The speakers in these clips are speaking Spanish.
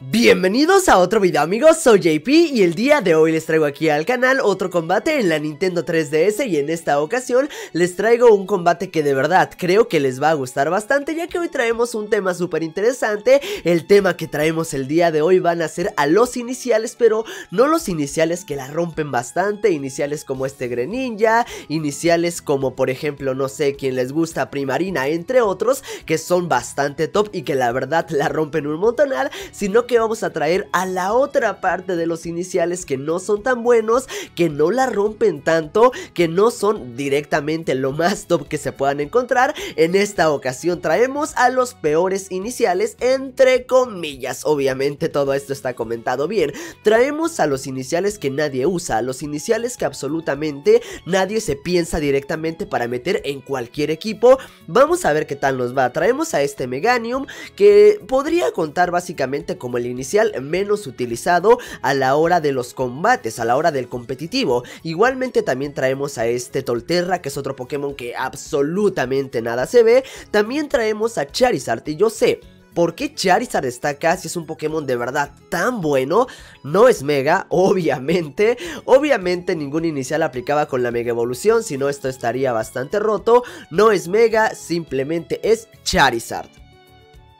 Bienvenidos a otro video amigos, soy JP y el día de hoy les traigo aquí al canal otro combate en la Nintendo 3DS y en esta ocasión les traigo un combate que de verdad creo que les va a gustar bastante ya que hoy traemos un tema súper interesante, el tema que traemos el día de hoy van a ser a los iniciales pero no los iniciales que la rompen bastante, iniciales como este Greninja, iniciales como por ejemplo no sé quién les gusta Primarina entre otros que son bastante top y que la verdad la rompen un montonal, sino que vamos a traer a la otra parte de los iniciales que no son tan buenos, que no la rompen tanto, que no son directamente lo más top que se puedan encontrar. En esta ocasión traemos a los peores iniciales entre comillas. Obviamente todo esto está comentado bien. Traemos a los iniciales que nadie usa, a los iniciales que absolutamente nadie se piensa directamente para meter en cualquier equipo. Vamos a ver qué tal nos va. Traemos a este Meganium que podría contar básicamente como el inicial menos utilizado a la hora de los combates, a la hora del competitivo. Igualmente también traemos a este Tolterra, que es otro Pokémon que absolutamente nada se ve. También traemos a Charizard, y yo sé, ¿Por qué Charizard está acá si es un Pokémon de verdad tan bueno? No es Mega, obviamente. Obviamente ningún inicial aplicaba con la Mega Evolución, si no esto estaría bastante roto. No es Mega, simplemente es Charizard.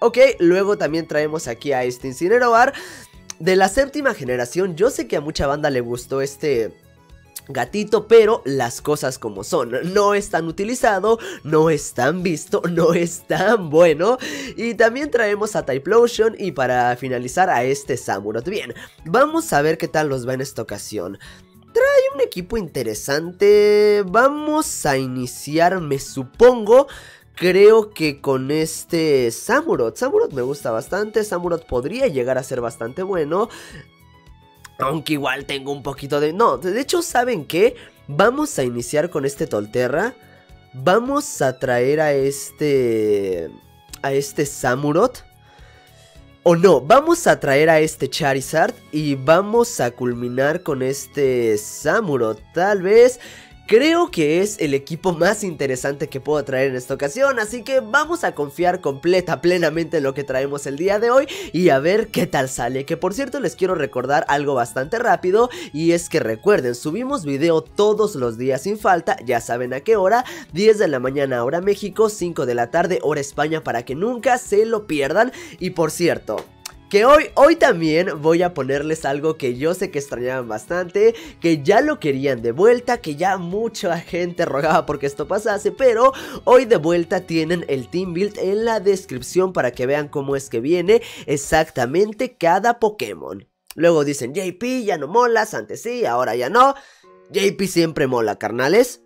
Ok, luego también traemos aquí a este Incineroar. De la séptima generación, yo sé que a mucha banda le gustó este gatito, pero las cosas como son, no es tan utilizado, no es tan visto, no es tan bueno. Y también traemos a Typlosion y para finalizar a este Samurott. Bien, vamos a ver qué tal nos va en esta ocasión. Trae un equipo interesante, vamos a iniciar, me supongo, Creo que con este Samurott, Samurott me gusta bastante, Samurott podría llegar a ser bastante bueno. Aunque igual tengo un poquito de... No, de hecho, ¿saben qué? Vamos a iniciar con este Tolterra. Vamos a traer a este... A este Samurott. O no, vamos a traer a este Charizard y vamos a culminar con este Samurott. Tal vez Creo que es el equipo más interesante que puedo traer en esta ocasión, así que vamos a confiar completa, plenamente en lo que traemos el día de hoy y a ver qué tal sale. Que por cierto les quiero recordar algo bastante rápido y es que recuerden, subimos video todos los días sin falta, ya saben a qué hora, 10 de la mañana hora México, 5 de la tarde hora España para que nunca se lo pierdan. Y por cierto, que hoy, hoy también voy a ponerles algo que yo sé que extrañaban bastante, que ya lo querían de vuelta, que ya mucha gente rogaba porque esto pasase, pero hoy de vuelta tienen el team build en la descripción para que vean cómo es que viene exactamente cada Pokémon. Luego dicen, JP ya no molas, antes sí, ahora ya no. JP siempre mola, carnales.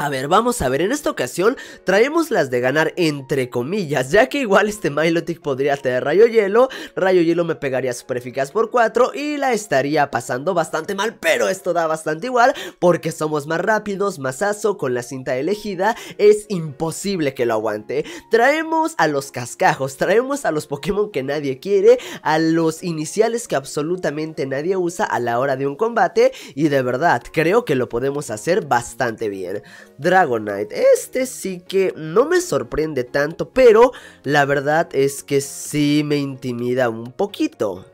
A ver, vamos a ver, en esta ocasión traemos las de ganar entre comillas, ya que igual este Milotic podría tener rayo hielo, rayo hielo me pegaría super eficaz por 4 y la estaría pasando bastante mal, pero esto da bastante igual porque somos más rápidos, más aso, con la cinta elegida, es imposible que lo aguante. Traemos a los cascajos, traemos a los Pokémon que nadie quiere, a los iniciales que absolutamente nadie usa a la hora de un combate y de verdad creo que lo podemos hacer bastante bien. Dragonite. Este sí que no me sorprende tanto, pero la verdad es que sí me intimida un poquito.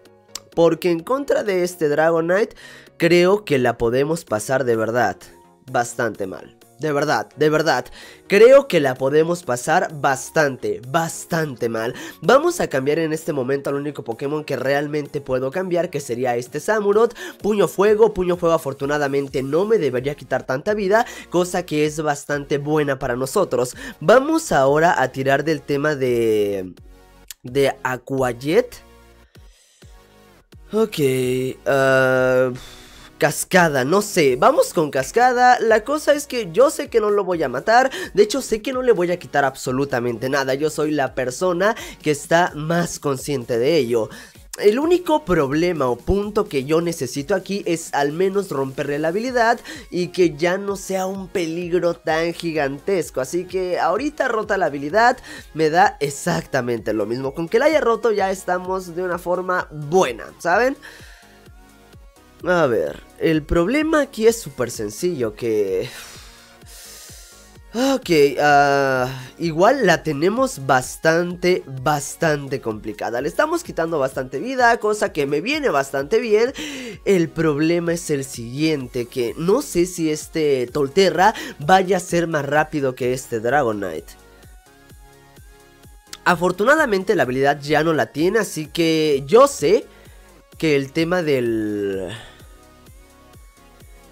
Porque en contra de este Dragonite, creo que la podemos pasar de verdad bastante mal. De verdad, de verdad, creo que la podemos pasar bastante, bastante mal. Vamos a cambiar en este momento al único Pokémon que realmente puedo cambiar, que sería este Samurott. Puño Fuego, Puño Fuego afortunadamente no me debería quitar tanta vida, cosa que es bastante buena para nosotros. Vamos ahora a tirar del tema de... de Aquajet. Ok, uh... Cascada, no sé, vamos con Cascada, la cosa es que yo sé que no lo voy a matar, de hecho sé que no le voy a quitar absolutamente nada, yo soy la persona que está más consciente de ello. El único problema o punto que yo necesito aquí es al menos romperle la habilidad y que ya no sea un peligro tan gigantesco. Así que ahorita rota la habilidad me da exactamente lo mismo. Con que la haya roto ya estamos de una forma buena, ¿saben? A ver, el problema aquí es súper sencillo, que... Ok, uh, igual la tenemos bastante, bastante complicada. Le estamos quitando bastante vida, cosa que me viene bastante bien. El problema es el siguiente, que no sé si este Tolterra vaya a ser más rápido que este Dragonite. Afortunadamente la habilidad ya no la tiene, así que yo sé que el tema del...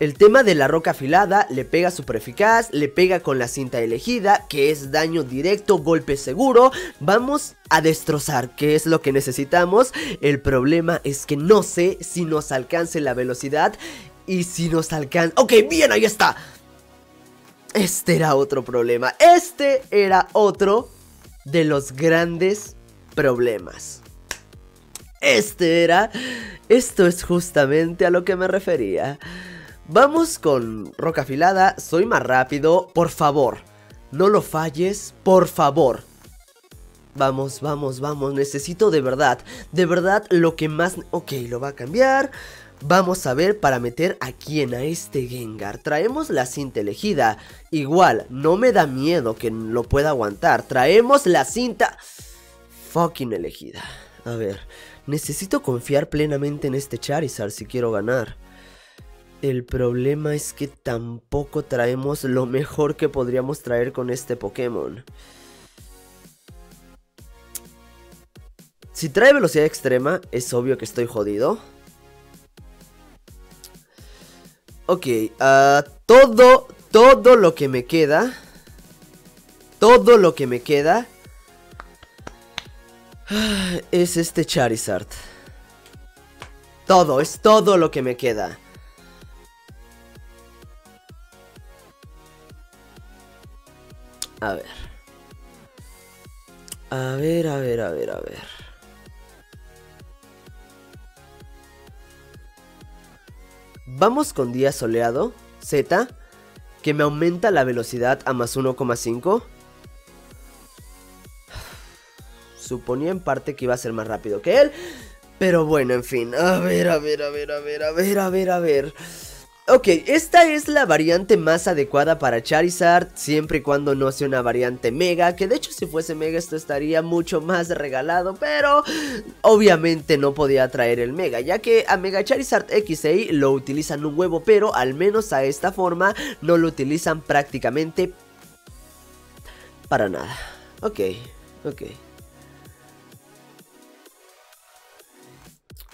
El tema de la roca afilada le pega super eficaz, le pega con la cinta elegida, que es daño directo, golpe seguro. Vamos a destrozar, que es lo que necesitamos. El problema es que no sé si nos alcance la velocidad y si nos alcanza... Ok, bien, ahí está. Este era otro problema. Este era otro de los grandes problemas. Este era... Esto es justamente a lo que me refería. Vamos con roca afilada, soy más rápido, por favor. No lo falles, por favor. Vamos, vamos, vamos, necesito de verdad, de verdad lo que más... Ok, lo va a cambiar. Vamos a ver para meter a quién, a este Gengar. Traemos la cinta elegida. Igual, no me da miedo que lo pueda aguantar. Traemos la cinta... Fucking elegida. A ver, necesito confiar plenamente en este Charizard si quiero ganar. El problema es que tampoco traemos lo mejor que podríamos traer con este Pokémon. Si trae velocidad extrema, es obvio que estoy jodido. Ok, uh, todo, todo lo que me queda. Todo lo que me queda. Es este Charizard. Todo, es todo lo que me queda. A ver. A ver, a ver, a ver, a ver. Vamos con día soleado, Z, que me aumenta la velocidad a más 1,5. Suponía en parte que iba a ser más rápido que él. Pero bueno, en fin. A ver, a ver, a ver, a ver, a ver, a ver, a ver. Ok, esta es la variante más adecuada para Charizard, siempre y cuando no sea una variante Mega, que de hecho si fuese Mega esto estaría mucho más regalado, pero obviamente no podía traer el Mega, ya que a Mega Charizard XA lo utilizan un huevo, pero al menos a esta forma no lo utilizan prácticamente para nada. Ok, ok.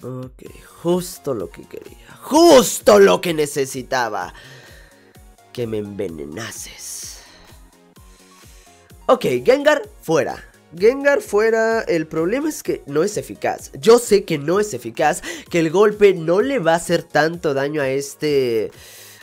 Ok, justo lo que quería. Justo lo que necesitaba. Que me envenenases. Ok, Gengar fuera. Gengar fuera, el problema es que no es eficaz. Yo sé que no es eficaz, que el golpe no le va a hacer tanto daño a este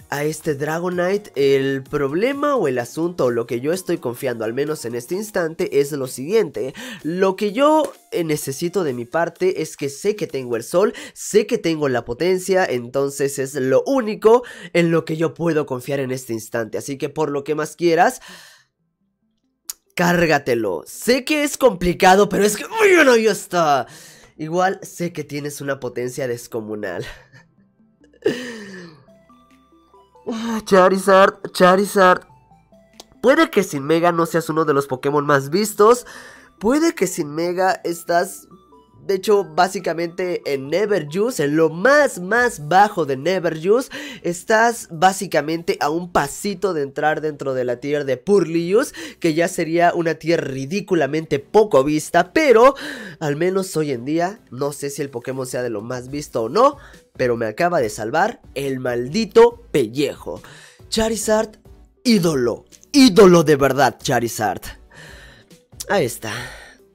a este Dragonite, el problema o el asunto o lo que yo estoy confiando, al menos en este instante, es lo siguiente. Lo que yo eh, necesito de mi parte es que sé que tengo el sol, sé que tengo la potencia, entonces es lo único en lo que yo puedo confiar en este instante. Así que por lo que más quieras... Cárgatelo. Sé que es complicado, pero es que... ¡Uy, no, ya está! Igual sé que tienes una potencia descomunal. Ah, Charizard, Charizard. Puede que sin Mega no seas uno de los Pokémon más vistos. Puede que sin Mega estás de hecho, básicamente en Never Juice, en lo más, más bajo de Never Juice, estás básicamente a un pasito de entrar dentro de la tier de Purlius, que ya sería una tier ridículamente poco vista, pero al menos hoy en día, no sé si el Pokémon sea de lo más visto o no, pero me acaba de salvar el maldito pellejo. Charizard, ídolo, ídolo de verdad, Charizard. Ahí está.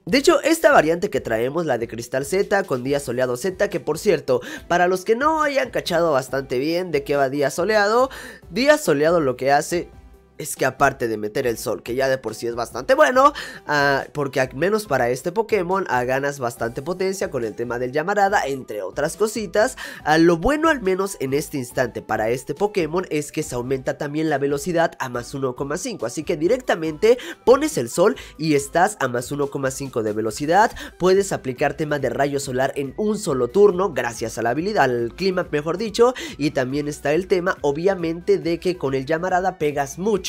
De hecho, esta variante que traemos, la de Cristal Z con Día Soleado Z, que por cierto, para los que no hayan cachado bastante bien de qué va Día Soleado, Día Soleado lo que hace es que aparte de meter el sol, que ya de por sí es bastante bueno, ah, porque al menos para este Pokémon ah, ganas bastante potencia con el tema del llamarada, entre otras cositas. Ah, lo bueno al menos en este instante para este Pokémon es que se aumenta también la velocidad a más 1,5, así que directamente pones el sol y estás a más 1,5 de velocidad, puedes aplicar tema de rayo solar en un solo turno, gracias a la habilidad, al clima mejor dicho, y también está el tema obviamente de que con el llamarada pegas mucho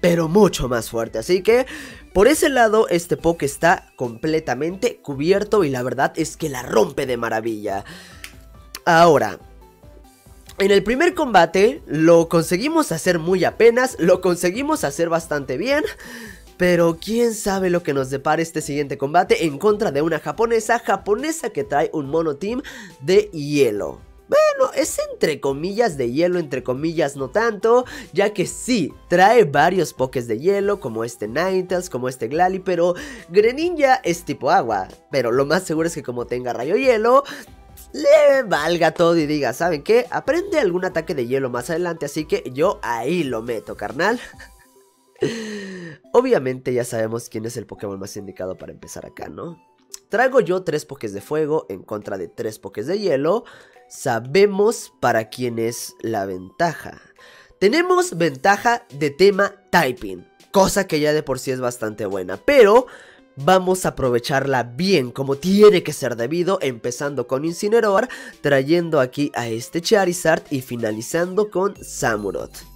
pero mucho más fuerte. Así que por ese lado este Poké está completamente cubierto y la verdad es que la rompe de maravilla. Ahora, en el primer combate lo conseguimos hacer muy apenas, lo conseguimos hacer bastante bien. Pero quién sabe lo que nos depara este siguiente combate en contra de una japonesa, japonesa que trae un mono team de hielo. Bueno, es entre comillas de hielo, entre comillas no tanto, ya que sí, trae varios pokés de hielo, como este Ninetales, como este Glalie, pero Greninja es tipo agua, pero lo más seguro es que como tenga rayo hielo, le valga todo y diga, ¿saben qué? Aprende algún ataque de hielo más adelante, así que yo ahí lo meto, carnal. Obviamente ya sabemos quién es el Pokémon más indicado para empezar acá, ¿no? Traigo yo tres Pokés de fuego en contra de tres Pokés de hielo. Sabemos para quién es la ventaja. Tenemos ventaja de tema Typing, cosa que ya de por sí es bastante buena, pero Vamos a aprovecharla bien como tiene que ser debido, empezando con Incineroar, trayendo aquí a este Charizard y finalizando con Samurott.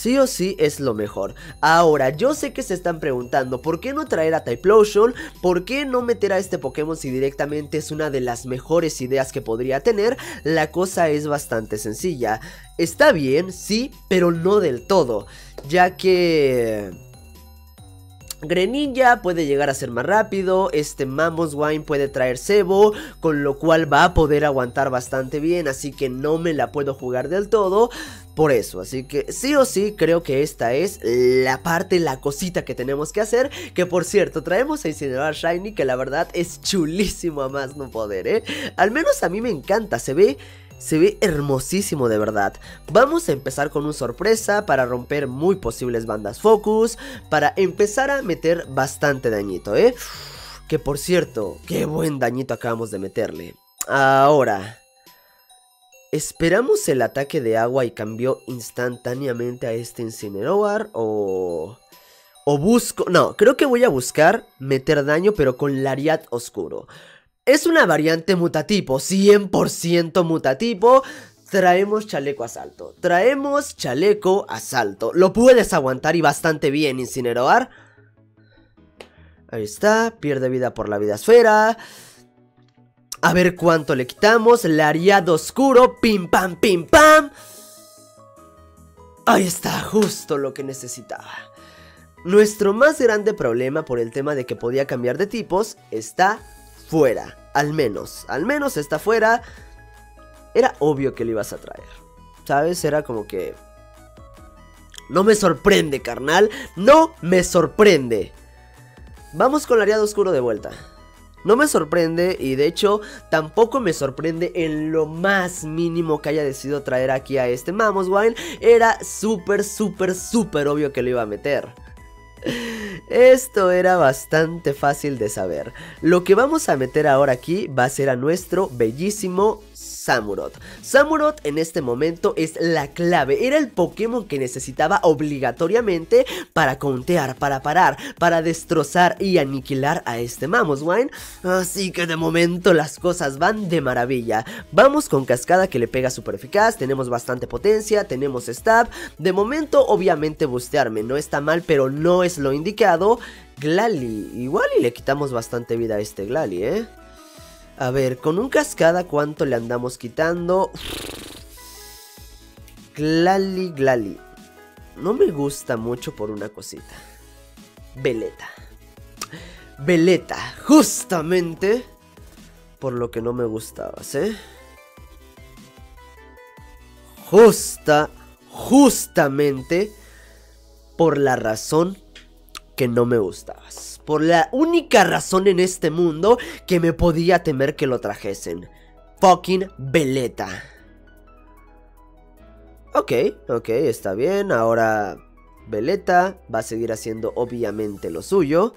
Sí o sí es lo mejor. Ahora, yo sé que se están preguntando ¿por qué no traer a Typlosion? ¿Por qué no meter a este Pokémon si directamente es una de las mejores ideas que podría tener? La cosa es bastante sencilla. Está bien, sí, pero no del todo, ya que... Greninja puede llegar a ser más rápido, este Mamoswine puede traer cebo, con lo cual va a poder aguantar bastante bien, así que no me la puedo jugar del todo por eso, así que sí o sí creo que esta es la parte, la cosita que tenemos que hacer, que por cierto traemos a Incinerar Shiny que la verdad es chulísimo a más no poder, ¿eh? Al menos a mí me encanta, se ve se ve hermosísimo de verdad. Vamos a empezar con una sorpresa para romper muy posibles bandas focus. Para empezar a meter bastante dañito, ¿eh? Que por cierto, qué buen dañito acabamos de meterle. Ahora... ¿Esperamos el ataque de agua y cambió instantáneamente a este Incineroar? ¿O...? O busco... No, creo que voy a buscar meter daño pero con Lariat Oscuro. Es una variante mutatipo, 100% mutatipo. Traemos chaleco asalto. Traemos chaleco asalto. Lo puedes aguantar y bastante bien, Incineroar. Ahí está, pierde vida por la vida esfera. A ver cuánto le quitamos. Lariado oscuro, pim pam, pim pam. Ahí está, justo lo que necesitaba. Nuestro más grande problema por el tema de que podía cambiar de tipos está fuera. Al menos, al menos está fuera. Era obvio que lo ibas a traer. ¿Sabes? Era como que... No me sorprende, carnal. No me sorprende. Vamos con el Ariado Oscuro de vuelta. No me sorprende y de hecho tampoco me sorprende en lo más mínimo que haya decidido traer aquí a este Mamoswine. Era súper, súper, súper obvio que lo iba a meter. Esto era bastante fácil de saber. Lo que vamos a meter ahora aquí va a ser a nuestro bellísimo Samurott. Samurott en este momento es la clave, era el Pokémon que necesitaba obligatoriamente para contear, para parar, para destrozar y aniquilar a este Mamoswine. Así que de momento las cosas van de maravilla. Vamos con Cascada que le pega super eficaz, tenemos bastante potencia, tenemos Stab. De momento obviamente bustearme no está mal, pero no es lo indicado. Glali, igual y le quitamos bastante vida a este Glali, ¿eh? A ver, con un cascada, ¿cuánto le andamos quitando? Glali, glali. No me gusta mucho por una cosita. Veleta. Veleta, justamente por lo que no me gustabas, ¿eh? Justa, justamente por la razón que no me gustabas por la única razón en este mundo que me podía temer que lo trajesen. Fucking Veleta. Ok, ok, está bien. Ahora Veleta va a seguir haciendo obviamente lo suyo.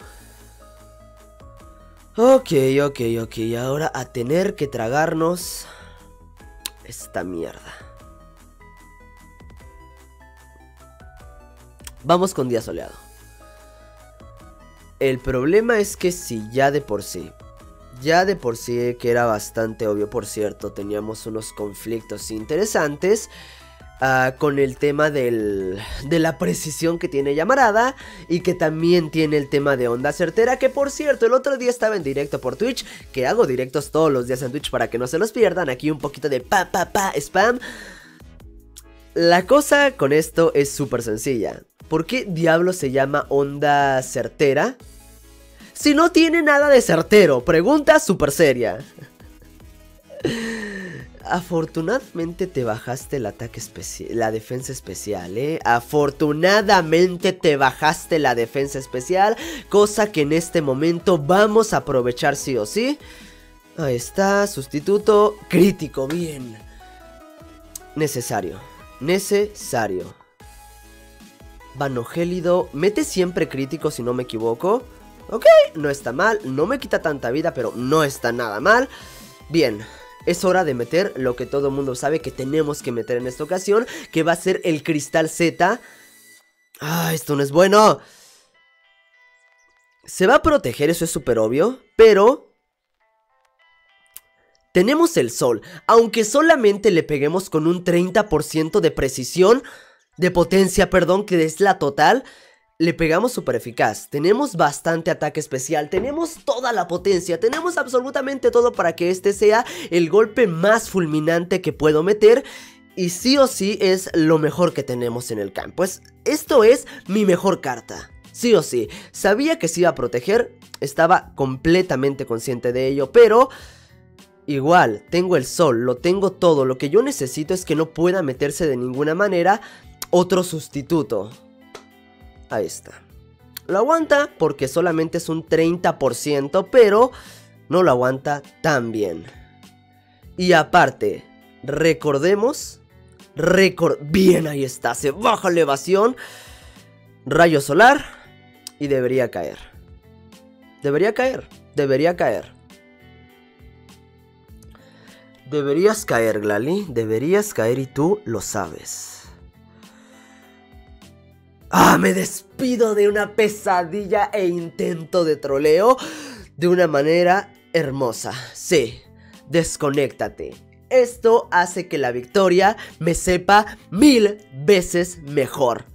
Ok, ok, ok. Ahora a tener que tragarnos esta mierda. Vamos con día soleado. El problema es que si ya de por sí, ya de por sí que era bastante obvio, por cierto, teníamos unos conflictos interesantes. Ah, con el tema del, de la precisión que tiene llamarada y que también tiene el tema de onda certera que por cierto el otro día estaba en directo por Twitch que hago directos todos los días en Twitch para que no se los pierdan aquí un poquito de pa pa pa spam la cosa con esto es súper sencilla ¿por qué diablo se llama onda certera? Si no tiene nada de certero, pregunta súper seria. Afortunadamente te bajaste el ataque especial, la defensa especial, ¿eh? Afortunadamente te bajaste la defensa especial, cosa que en este momento vamos a aprovechar sí o sí. Ahí está, sustituto crítico, bien. Necesario, necesario. Vanogélido, mete siempre crítico si no me equivoco. Ok, no está mal, no me quita tanta vida, pero no está nada mal. Bien, es hora de meter lo que todo el mundo sabe que tenemos que meter en esta ocasión, que va a ser el cristal Z. Ah, esto no es bueno. Se va a proteger, eso es súper obvio, pero... Tenemos el sol, aunque solamente le peguemos con un 30% de precisión, de potencia, perdón, que es la total, le pegamos súper eficaz, tenemos bastante ataque especial, tenemos toda la potencia, tenemos absolutamente todo para que este sea el golpe más fulminante que puedo meter y sí o sí es lo mejor que tenemos en el campo. Pues esto es mi mejor carta. Sí o sí, sabía que se iba a proteger, estaba completamente consciente de ello, pero igual, tengo el sol, lo tengo todo, lo que yo necesito es que no pueda meterse de ninguna manera otro sustituto. Ahí está. Lo aguanta porque solamente es un 30%, pero no lo aguanta tan bien. Y aparte, recordemos, record bien ahí está, se baja la evasión, rayo solar y debería caer. Debería caer, debería caer. Deberías caer, Glali, deberías caer y tú lo sabes. Ah, me despido de una pesadilla e intento de troleo de una manera hermosa. Sí, desconéctate. Esto hace que la victoria me sepa mil veces mejor.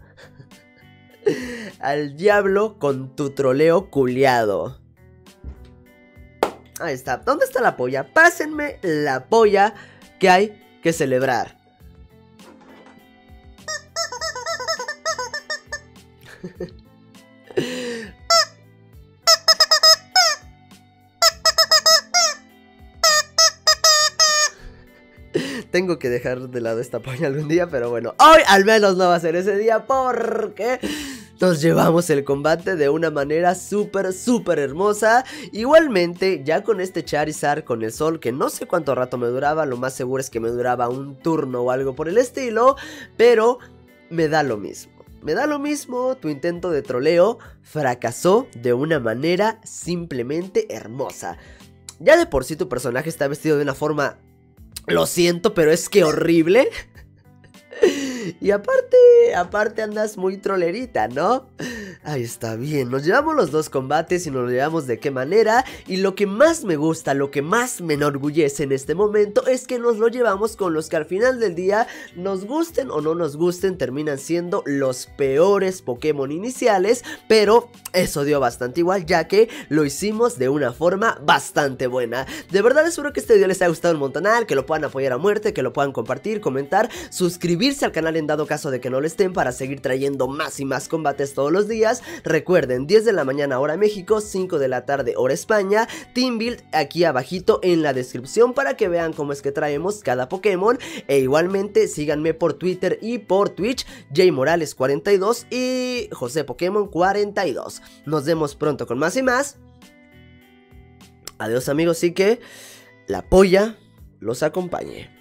Al diablo con tu troleo culiado. Ahí está. ¿Dónde está la polla? Pásenme la polla que hay que celebrar. Tengo que dejar de lado esta polla algún día, pero bueno, hoy al menos no va a ser ese día porque nos llevamos el combate de una manera súper, súper hermosa. Igualmente, ya con este Charizard con el sol, que no sé cuánto rato me duraba, lo más seguro es que me duraba un turno o algo por el estilo, pero me da lo mismo. Me da lo mismo, tu intento de troleo fracasó de una manera simplemente hermosa. Ya de por sí tu personaje está vestido de una forma... Lo siento, pero es que horrible. Y aparte, aparte andas muy trolerita, ¿no? Ahí está bien, nos llevamos los dos combates y nos lo llevamos de qué manera. Y lo que más me gusta, lo que más me enorgullece en este momento es que nos lo llevamos con los que al final del día, nos gusten o no nos gusten, terminan siendo los peores Pokémon iniciales. Pero eso dio bastante igual, ya que lo hicimos de una forma bastante buena. De verdad espero que este video les haya gustado un montonal, que lo puedan apoyar a muerte, que lo puedan compartir, comentar, suscribirse al canal en dado caso de que no lo estén para seguir trayendo más y más combates todos los días. Recuerden, 10 de la mañana hora México, 5 de la tarde hora España, Team Build aquí abajito en la descripción para que vean cómo es que traemos cada Pokémon. E igualmente síganme por Twitter y por Twitch, JMorales42 y José Pokémon 42. Nos vemos pronto con más y más. Adiós amigos y que la polla los acompañe.